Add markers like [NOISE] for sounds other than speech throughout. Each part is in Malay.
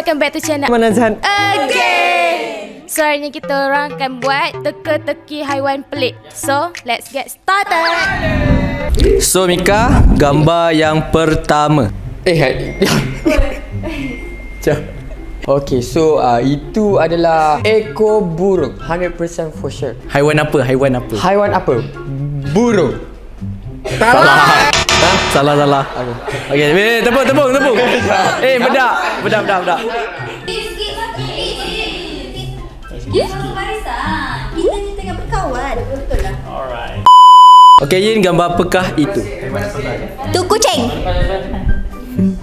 welcome back to channel Mana Zan? Again So hari ni kita orang akan buat teka-teki haiwan pelik So let's get started So Mika, gambar yang pertama. Eh, hai. [LAUGHS] Jom. Okay, so uh, itu adalah ekor burung. 100% for sure. Haiwan apa? Haiwan apa? Haiwan apa? Burung. Salah. Ha? Salah salah. Okay. Okey, okay, tepung tepung tepung. [LAUGHS] eh, bedak. Bedak bedak bedak. Dia satu barisan. Kita ni tengah berkawan. Betul lah. Okey, Yin gambar apakah itu? Tu kucing.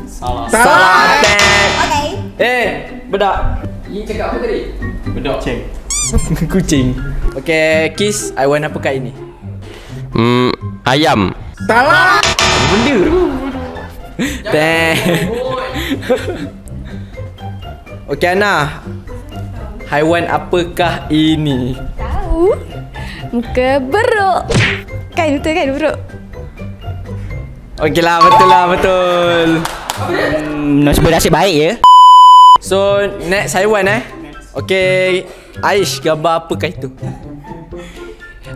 Salah. Salah. Okay. Eh, bedak. Yin cakap apa tadi? Bedak. Kucing. [LAUGHS] Kucing. Okey, Kiss, haiwan apakah ini? Hmm, ayam. Benda tu. Teh. Okey Ana. Haiwan apakah ini? Tahu Muka beruk Kan betul kan beruk Okey lah, betul lah, betul. Hmm, nasib nasib baik ya. So, next haiwan eh. Okey, Aish, gambar apakah itu?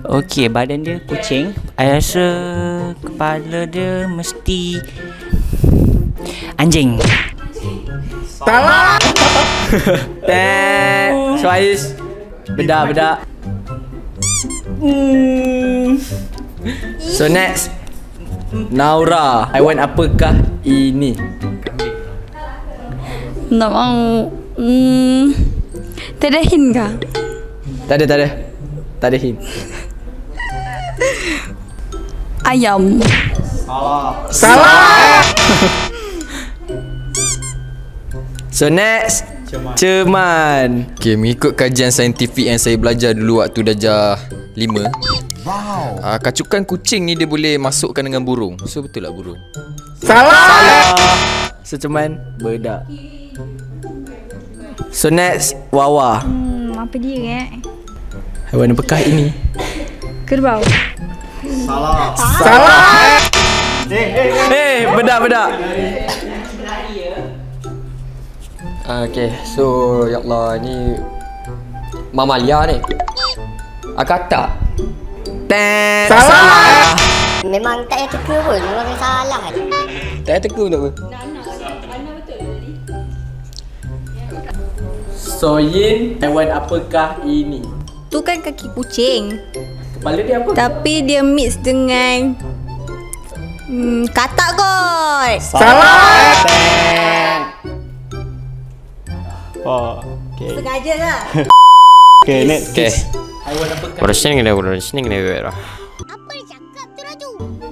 Okey, badan dia kucing. I rasa kepala dia mesti anjing. [LAUGHS] Teh. So, Aish. Bedak, bedak. Hmm. So, next. Naura, haiwan apakah ini? Nak mau hmm, Tak ada hint kah? Tak ada, tak ada. Tak ada hint. Ayam [LAUGHS] So, next. Ceman. Okay, mengikut kajian saintifik yang saya belajar dulu waktu darjah 5 Wow uh, Kacukan kucing ni dia boleh masukkan dengan burung So betul lah burung So, Ceman. Bedak. So, next. Wawa. hmm, Apa dia eh? Haiwan apakah ini? Kerbau Eh, bedak, bedak. Uh, okay, so ya Allah ni mamalia ni. Akata. Teh. Salah. Memang tak payah teka pun. Memang salah je. Tak payah teka untuk apa. So, Yin, haiwan apakah ini? Tu kan kaki kucing Kepala dia apa? Tapi dia mix dengan hmm, Katak kot Sengaja lah. [LAUGHS] Okay, next. Okay. Baru sini kena, baru sini kena berah. Apa dia cakap tu Raju?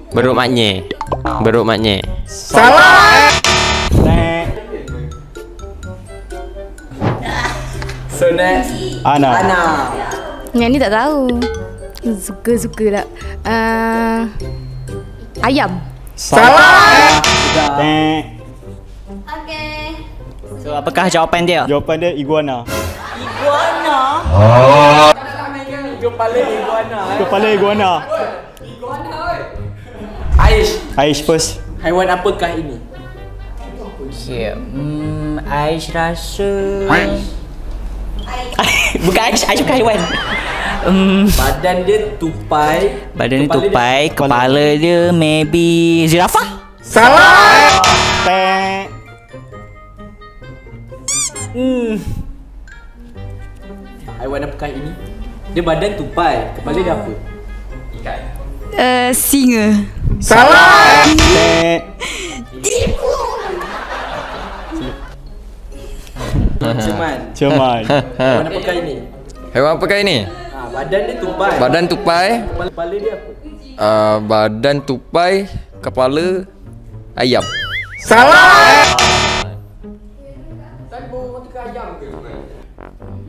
Beruk maknya. Beruk maknya. So, next. Ana. Ana. Yang ni tak tahu Suka-suka lah uh, Ayam Okay. So, apakah jawapan dia? Jawapan dia iguana. Kepala iguana. Kepala iguana. Aish, Aish first. haiwan apakah ini? Okay. Hmm, Aish rasa... [LAUGHS] Bukan Aish, Aish bukan haiwan. Hmm, Badan dia tupai. badan dia Kepala tupai, kepala dia maybe zirafah? Teng. Haiwan apakah ini? Dia badan tupai. Kepala dia apa? uh, Singa Teng. Cuman. Ceman. Haiwan [LAUGHS] apakah ini? Haiwan apakah ini? Ha, badan dia tupai. Badan tupai Kepala, kepala dia apa? uh, Badan tupai Kepala Ayam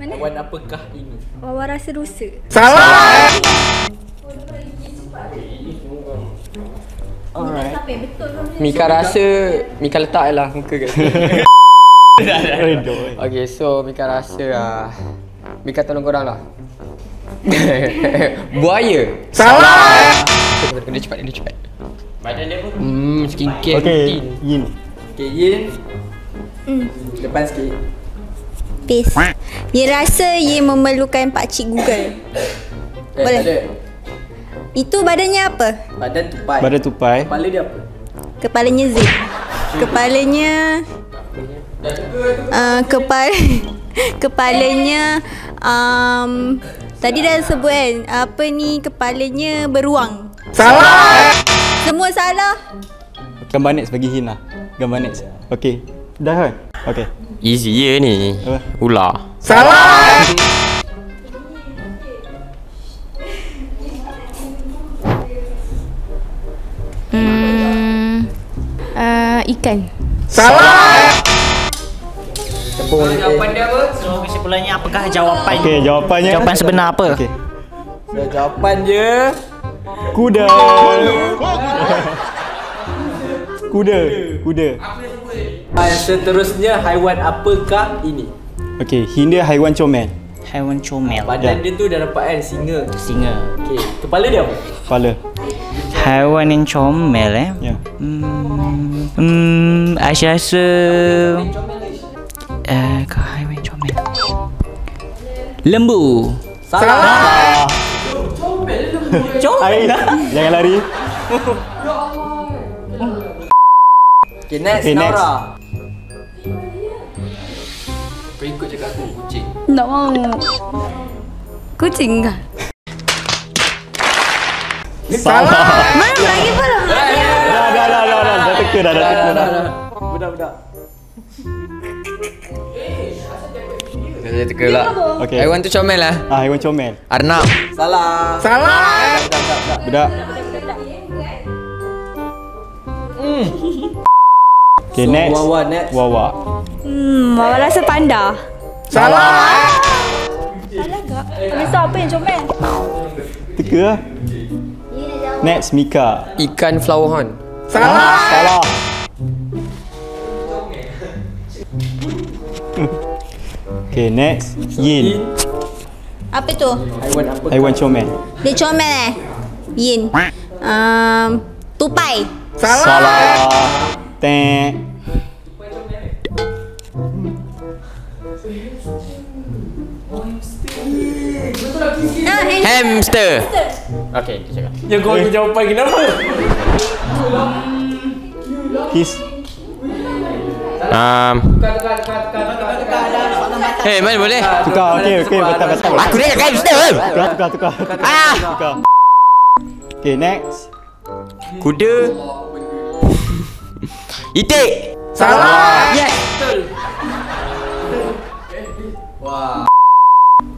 Haiwan apakah ini? Wawa rasa rusa Mika rasa Mika letak lah muka kat [LAUGHS] [LAUGHS] Okay, so Mika rasa uh, Mika tolong korang lah. [LAUGHS] Buaya. Salah. Dia cepat, dia cepat. Badan dia apa? Hmm, skincare Okay, routine. Yin. Okay, Yin. Depan sikit. Peace. Ye rasa ye memerlukan pakcik Google. Eh, Boleh. tak ada. Itu badannya apa? Badan tupai. Badan tupai. Kepala dia apa? Kepalanya Z. Kepalanya uh, kepala [LAUGHS] kepalanya um, tadi dah sebut kan apa ni kepalanya beruang. Salah. Semua salah. Gambar next bagi hint lah. Gambar next. Okay. Dah kan? Okay. Easy je ni. Apa? Ular. Hmm. Uh, ikan. Jawapan dia apa? So kesimpulannya apakah jawapan? Okay, jawapannya. Jawapan sebenar apa? Okay. So, jawapan dia Kuda. [LAUGHS] Kuda. Kuda. ah, seterusnya haiwan apakah ini? Okay, hint dia haiwan comel. Haiwan comel. Badan dia tu dah nampak kan singa. Singa. Okey, kepala dia apa? Kepala. Haiwan yang comel eh. Ya. Hmm, hmm Aisyah rasa eh kau haiwan comel. Lembu. Salah. Ai, jangan lari. Okay, next Okay, next. Naura. Kau ikut cakap aku kucing. Tak mau. Kucing kah? Salah. Mana lagi belum? Dah, dah, dah, dah, dah, dah teka dah, dah teka dah. Budak-budak. Saya teka pula. Okay. Haiwan tu comel lah. Ah, haiwan comel. Arnab. Salah. Salah. Budak. Okay, next. Wawa next. Wawa. Hmm, Mama rasa panda. Salah. Habis tu apa yang comel? Teka lah. Next, Mika. Ikan flower horn. Salah. Salah. Okay, next. Yin. Apa tu? Haiwan apa? Haiwan comel. Dia comel eh? Yin. Um, tupai. Salah. Tek. Ah, eh. Hamster. Okay, dia cakap. Yang kau punya jawapan kenapa? Kiss. Um. Eh, mana boleh? Tukar. Okay, okay. Betul, betul. Aku dah cakap hamster. Tukar, tukar, tukar. Ah. Tukar. Okay, next. Kuda. Itik.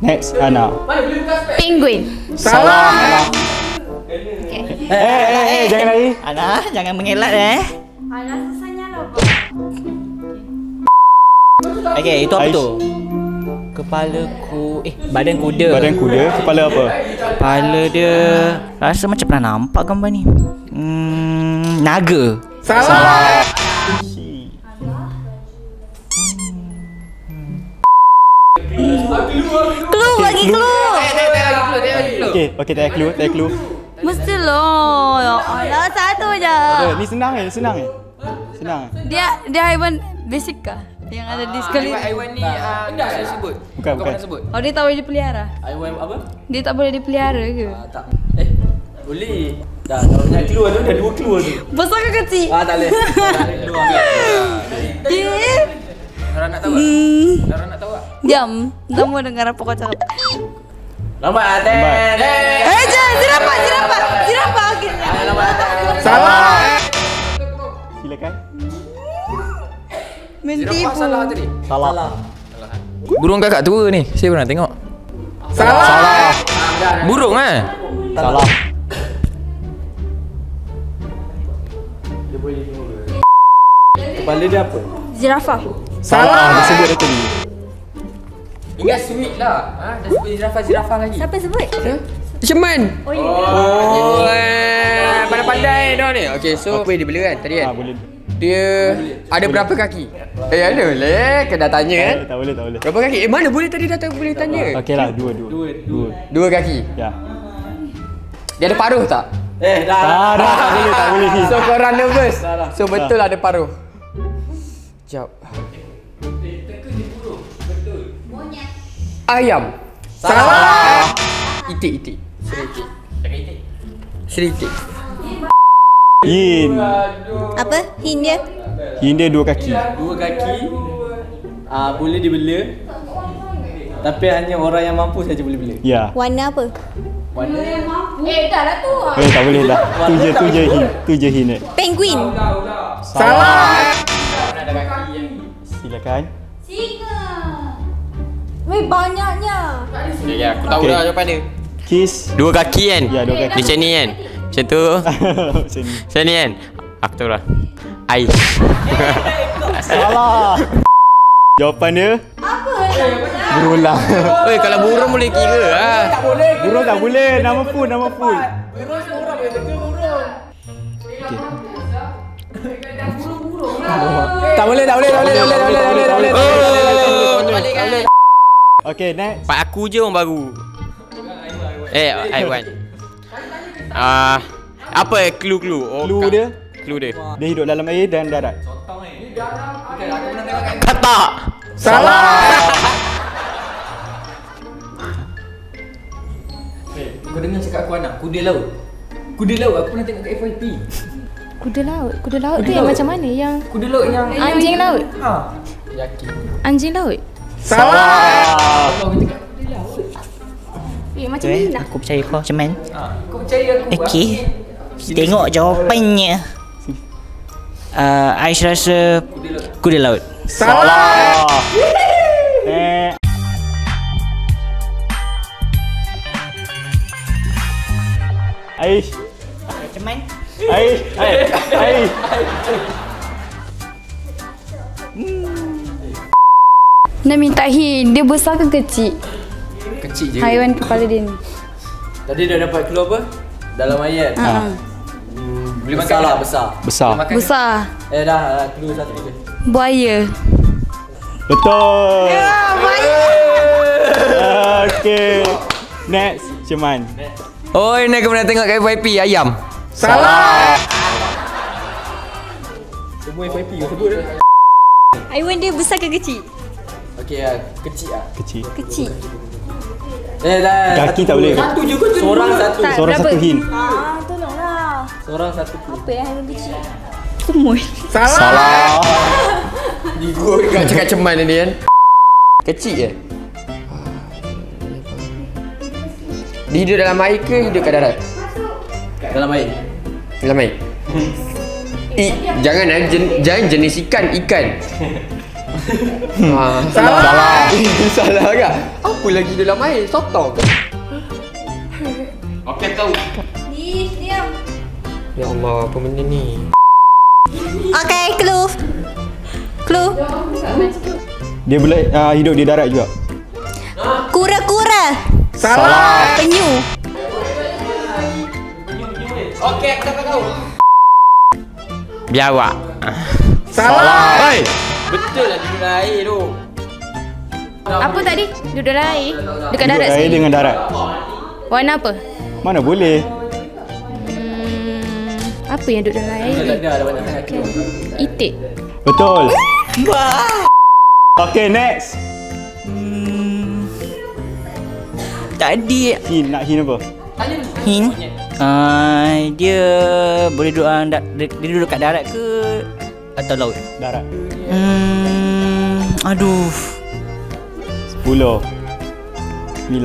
Next, Ana. Penguin. Salah. Eh, eh, eh, eh, jangan lari. Ana, jangan mengelak eh. Okay, itu apa Aish. tu? Kepala ku eh badan kuda. Badan kuda, kepala apa? Kepala dia rasa macam pernah nampak gambar ni. Hmm, naga. Salah. Clue bagi clue. Okay, okay, tak ada clue, tak ada clue. Mestilah. Ya Allah, satu je. Ni senang eh, senang eh. Senang eh. Dia dia haiwan basic kah? Yang ada di sekali. Haiwan ni uh, enggak saya sebut. Bukan, bukan. sebut. Oh, dia tak boleh dipelihara. Haiwan apa? Dia tak boleh dipelihara ke? Ah, tak. Eh, boleh. Dah, kalau nak keluar tu, dah dua keluar tu. Besar ke kecil? Ah, tak boleh. [LAUGHS] Keluar. Eh, Orang nak tahu tak? Hmm. Orang nak tahu tak? Diam. Tak mau dengar apa kau cakap. Lambat, Aten. Lambat. Eh, jangan. Zirafah, zirafah. Zirafah. Okay. Ah, lambat, Aten. Salah. Mentipu. salah tadi. Salah. Burung kakak tua ni. Saya pernah tengok. Salah. Burung ah. Salah. Kepala dia apa? Zirafah. Salah. Dah sebut dah tadi. Ingat sweet lah. Ha, dah sebut zirafah-zirafah lagi. Siapa sebut? Ceman. Oh, oh eh, pandai-pandai dia ni. Okay, so apa yang dia bela kan tadi kan? Ah, boleh. Dia boleh. ada berapa kaki? Eh ya, ada boleh kena tanya eh. Tak boleh tak boleh. Berapa kaki? Eh mana boleh tadi datang boleh tak tanya. Okeylah dua dua. Dua dua. Dua kaki. Ya. Dia ada paruh tak? Eh dah. Tak ada tak [LAUGHS] boleh tak boleh. So korang nervous. Dah, dah. So betul dah. ada paruh. Jap. Ayam. Salah. Itik itik. Seritik. Tak itik. Yin. Apa? Hint dia? Yin dia dua kaki. Dua kaki. Ah boleh dibela. Tapi hanya orang yang mampu saja boleh bela. Ya. Warna apa? Warna Eh, dah lah tu. Eh tak boleh lah. Tu je tu je hint. Tu je hint. Penguin. Silakan. Weh, banyaknya. Ya, ya, aku tahu Okay. dah jawapan dia. Kiss. Dua kaki kan? Ya, dua kaki. Macam ni kan? Macam tu. [LAUGHS] Macam ni. Macam ni kan? Aku tahu dah. Ais. Salah. Jawapan dia berulang. Oi, kalau burung boleh kira ah. Burung tak boleh. Nama full, nama full. Tak boleh, tak boleh, tak boleh, tak boleh, tak boleh, tak boleh, tak boleh. Oh, Okay, next. Pak aku je orang baru. Eh, Aiwan. Ah, apa clue-clue? Oh, Clue dia, Clue dia. dia hidup dalam air dan darat. Katak. Kau dengar cakap aku anak, kuda laut. Kuda laut aku pernah tengok kat FYP. Kuda laut. Kuda laut tu yang macam mana? Yang Kuda laut yang anjing laut. ha. Yakin. Anjing laut. Salah. Kau cakap Eh, macam eh, ni lah. aku percaya kau macam mana? ha. Okey. Tengok jawapannya. Uh, Ais rasa kuda laut. Salah. Eh. Aish. Macam mana? Aish. Aish. Aish. Nak minta hint. Dia besar ke kecil? Kecil je. Haiwan kepala dia ni. Tadi dah dapat clue apa? Dalam ayat. Ha. Boleh makan lah besar. Besar. Makan. Besar. Eh dah, dah clue satu je. Buaya. Betul. Okay. Next. Ceman. Oh, ini aku pernah tengok kat FYP ayam. Salah. Semua FYP kau sebut dah. Haiwan dia besar ke kecil? Okey ah, kecil ah. Kecil. Kecil. Eh dah. Kaki satu tak boleh. Satu je kau Seorang satu. Tak, Seorang berapa? satu hint. Ah, tolonglah. Seorang satu. Apa yang haiwan kecil? Semut. Salah. Ni gua kat cakap ceman ni kan. Kecil je. Dia hidup dalam air ke hidup kat darat? Dalam air. Dalam air. I, jangan eh, jen, jangan jenis ikan, ikan. [LAUGHS] ha, salah. Salah. [LAUGHS] salah kan? Apa lagi dalam air? Sotong. Okey tahu. Ni, diam. Ya Allah, apa benda ni? Okay, clue. Clue. Dia boleh uh, hidup di darat juga. Kura-kura. Salah. Penyu. Okey, aku dapat tahu. Biawak. Salah. Oi. Betul lah di dalam air tu. Apa tadi? Duduk dalam air. Dekat darat air sini. dengan darat. Warna apa? Mana boleh? Hmm, apa yang duduk dalam air? Clue. Itik. Betul. [LAUGHS] Okay, next. Hmm, tadi Hint, nak hint apa? hint uh, dia boleh duduk uh, dia duduk kat darat ke atau laut? Darat. Hmm, aduh. 10 9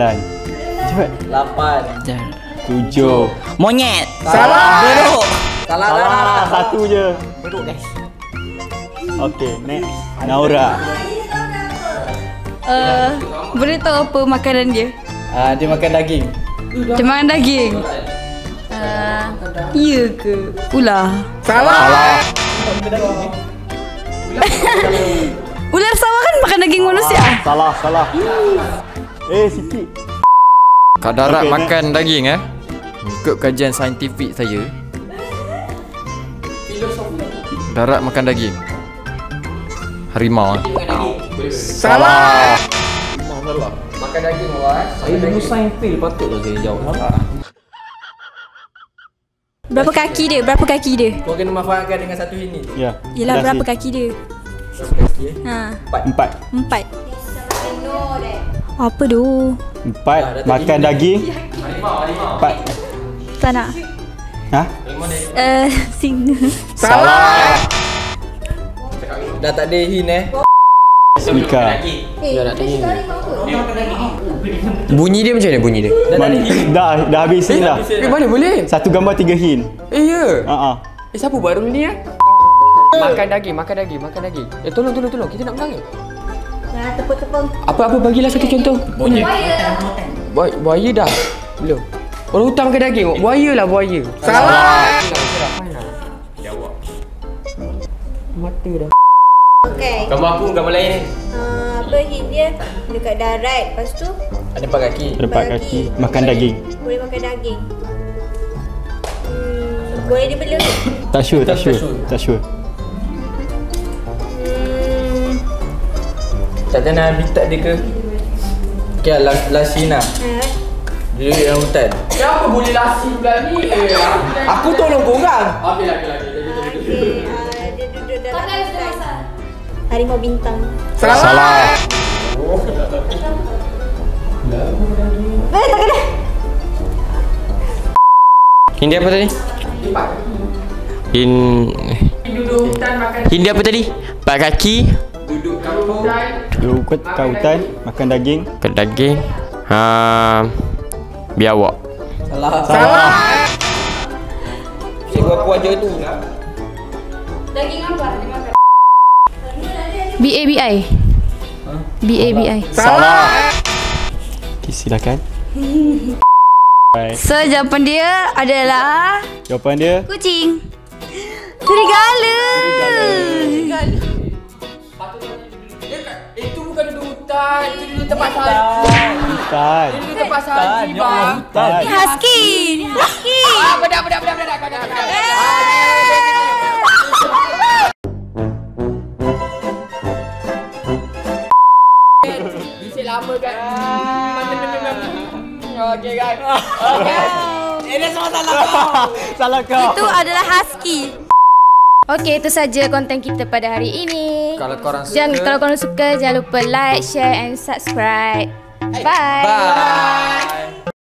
Cepat Lapan. 7 Monyet. Salah. Beruk. Salah dah. Salah Satu je Beruk guys. Okay, next Naura Uh, boleh tahu apa makanan dia? Ah dia makan daging. Dia makan daging. Uh, iya ke? Ular. Salah Ular sawah kan makan daging manusia? Salah, salah Eh, sikit Kat darat Okey, makan daging eh. Ikut kajian saintifik saya. Darat makan daging. Harimau eh. Salah Makan daging awak eh. Saya dulu sains feel patutlah saya jawab. Berapa kaki dia? Berapa kaki dia? Kau kena manfaatkan dengan satu ini. Ya Yelah berapa kaki dia? Eh? Ha, Empat empat. Apa tu? Empat, makan daging. Empat. Tak nak. Ha? Uh, [LAUGHS] singa. Salah. Dah tak ada hint eh. Mika. Ya nak tanya Bunyi dia macam mana bunyi dia? Man, dah dah habis hint dah. Eh mana boleh? Satu gambar tiga hint. Eh ya Ha ah. Eh siapa buat rule ni eh? Makan daging, makan daging, makan daging Eh tolong, tolong, tolong Kita nak menang ni Nah, tepung-tepung. Apa-apa bagilah satu contoh Bunyi Buaya Buaya dah Belum Orang hutan makan daging Buaya lah buaya Salah Mata dah Okay. Gambar aku, gambar lain ni. Uh, apa hint dia? Dekat darat. Lepas tu, Ada empat kaki. Ada empat kaki. Makan daging. boleh makan daging. Hmm, boleh dibelung. Tak sure, tak sure. Tak sure. Tak tahu nak habitat dia ke? Okay, last, last scene lah. ha? Dia dalam hutan. Kenapa boleh lasi pula ni? Eh, Aku tolong korang. Lah, lah okey. Okay, uh, dia duduk dalam hutan. Harimau bintang. Salah. Hindi apa tadi? Hin Hindi apa tadi? Empat kaki Duduk kat hutan, makan daging. Ke daging ha, Biawak Salah. Cikgu aku ajar tu. B-A-B-I B-A-B-I Salah. Okay, silakan. So jawapan dia adalah Jawapan dia kucing. Serigala. Itu hutan Itu duduk tempat salji hutan. Duduk tempat salji bang Hutan. Ni husky. Ni husky. Ah, bedak, bedak, bedak, bedak, bedak, bedak, bedak. Bisik lama kan Okay guys Okay Salah kau. Itu adalah husky. Okay, itu saja konten kita pada hari ini. Kalau korang suka Jangan kalau korang suka jangan lupa like, share and subscribe. Bye. Bye